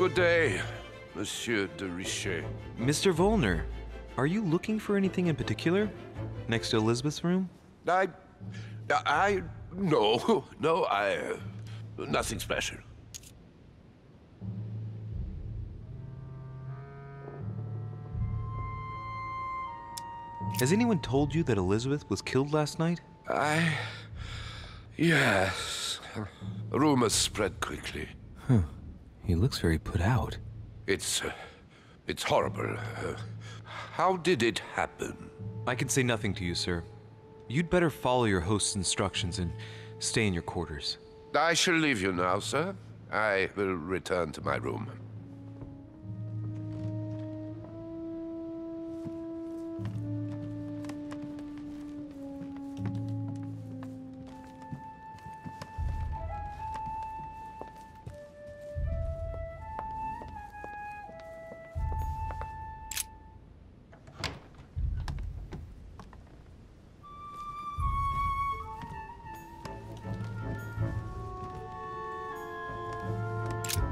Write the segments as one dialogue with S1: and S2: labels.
S1: Good day, Monsieur de Richet.
S2: Mr. Wollner, are you looking for anything in particular? Next to Elizabeth's room?
S1: I. I. No, no, I. Uh, nothing special.
S2: Has anyone told you that Elizabeth was killed last night?
S1: I. Yes. Rumors spread quickly.
S2: Huh. He looks very put out.
S1: It's. Uh, it's horrible. Uh, how did it happen?
S2: I can say nothing to you, sir. You'd better follow your host's instructions and stay in your quarters.
S1: I shall leave you now, sir. I will return to my room.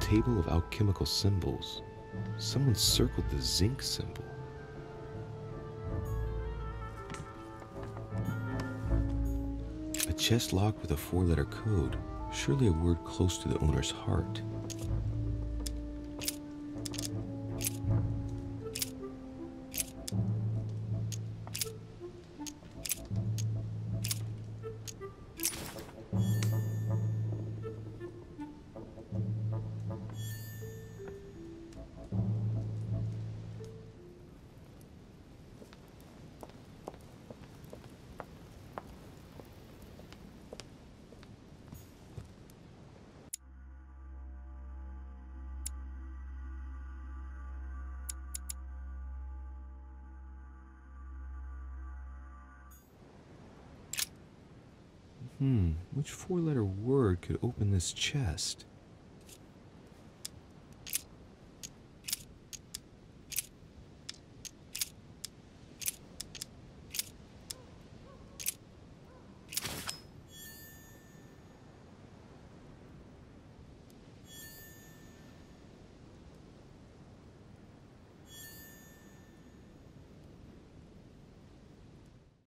S3: Table of alchemical symbols. Someone circled the zinc symbol. A chest locked with a four letter code, surely a word close to the owner's heart. Hmm, which four letter word could open this chest?